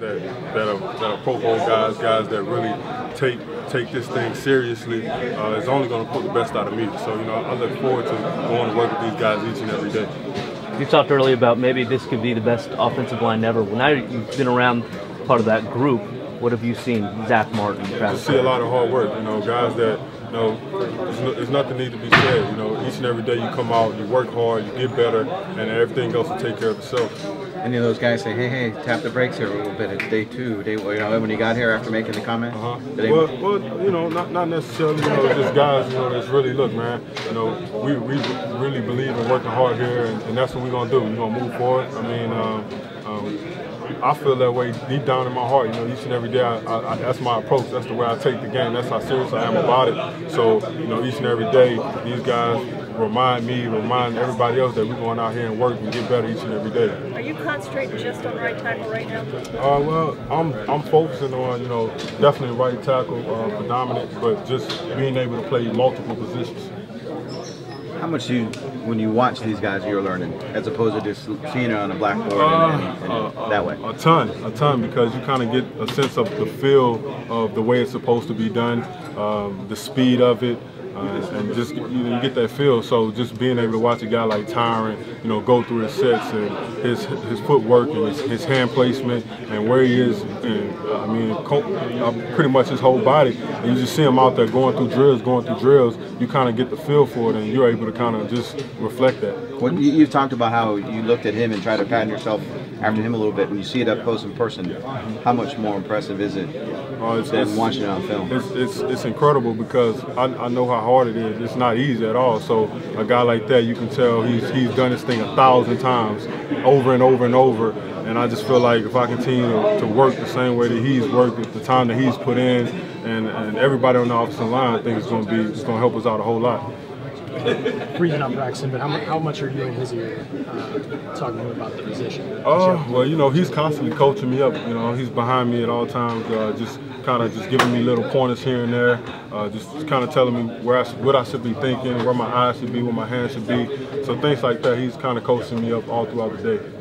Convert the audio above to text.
that that are, that are Pro Bowl guys, guys that really take take this thing seriously, uh, is only going to put the best out of me. So you know, I look forward to going to work with these guys each and every day. You talked earlier about maybe this could be the best offensive line ever. Well, now you've been around part of that group. What have you seen, Zack Martin? I see a lot of hard work. You know, guys that you know, there's, there's nothing need to be said. You know, each and every day you come out, you work hard, you get better, and everything else will take care of itself. Any of those guys say, "Hey, hey, tap the brakes here a little bit." It's day two. Day, you know, when you got here after making the comment. Uh-huh. Well, well, you know, not, not necessarily. You know, just guys. You know, that's really look, man. You know, we, we really believe in working hard here, and, and that's what we're gonna do. We're gonna move forward. I mean. Um, um, I feel that way deep down in my heart. You know, each and every day, I, I, I, that's my approach. That's the way I take the game. That's how serious I am about it. So, you know, each and every day, these guys remind me, remind everybody else that we're going out here and work and get better each and every day. Are you concentrating just on right tackle right now? Uh, well, I'm I'm focusing on you know definitely right tackle uh, predominant, but just being able to play multiple positions. How much do you, when you watch these guys, you're learning, as opposed to just seeing it on a blackboard uh, and, and, and uh, that way? A ton, a ton, because you kind of get a sense of the feel of the way it's supposed to be done, um, the speed of it, uh, and just you, you, get that feel. So just being able to watch a guy like Tyron, you know, go through his sets and his his footwork and his, his hand placement and where he is, and I mean, uh, pretty much his whole body. And you just see him out there going through drills, going through drills. You kind of get the feel for it, and you're able to kind of just reflect that. Well, you've talked about how you looked at him and tried to pattern yourself after him a little bit. When you see it up close in person, how much more impressive is it uh, it's, than it's, watching it on film? It's, it's, it's incredible because I, I know how hard it is. It's not easy at all. So a guy like that, you can tell he's he's done this thing a thousand times, over and over and over. And I just feel like if I continue to, to work the same way that he's worked, the time that he's put in, and, and everybody on the offensive line, I think it's going to be it's going to help us out a whole lot breathing up Braxton, but how, how much are you in his ear uh, talking to him about the position? Oh, well, you know, he's constantly coaching me up. You know, he's behind me at all times, uh, just kind of just giving me little pointers here and there, uh, just, just kind of telling me where I, what I should be thinking, where my eyes should be, where my hands should be. So things like that, he's kind of coaching me up all throughout the day.